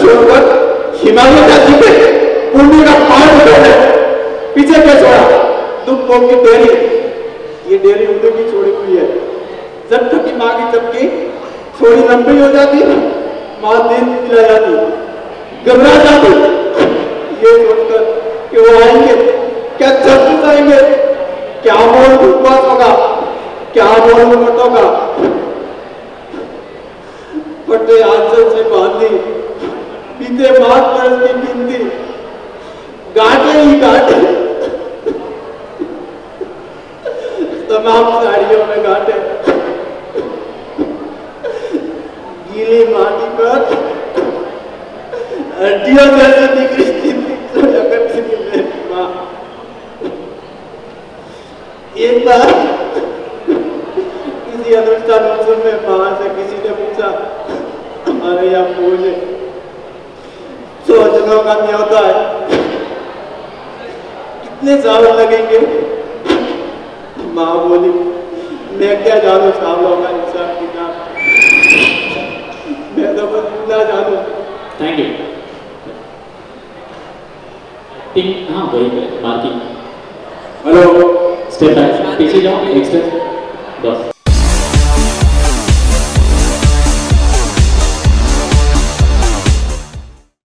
छोड़कर हिमालय का जीते पुण्य का पार उठाने पीछे क्या छोड़ा? दुख की डेरी। ये डेरी उधर की छोड़ी हुई है। जब तक की माँ की चपकी थोड़ी लंबी हो जाती है, माँ दिन पिला जाती घबरा जाती ये सोचकर कि वो आएँगे, क्या जल्द आएँगे क्या मोल उपवास होगा क्या मोल मुकट होगा फटे आंचल से बांधी बीते पाँच बरस की गिनती। गांठे ही गांठे। तमाम साड़ियों में गांठे गीली माटी पर हड्डियों जैसे दिख थी जगत की मेरी माँ। एक बार किसी अनुष्ठान उत्सव में बाहर से किसी ने पूछा हमारे यहाँ पूजे सौ जनों का न्योता है? कितने साल लगेंगे? माँ बोली मैं क्या जानू सालों का हिसाब किताब मैं तो बस इतना जानू। थैंक यू तीन हाँ वही है मार्किंग हेलो स्टेप बैक पीछे जाओ एक स्टेप बस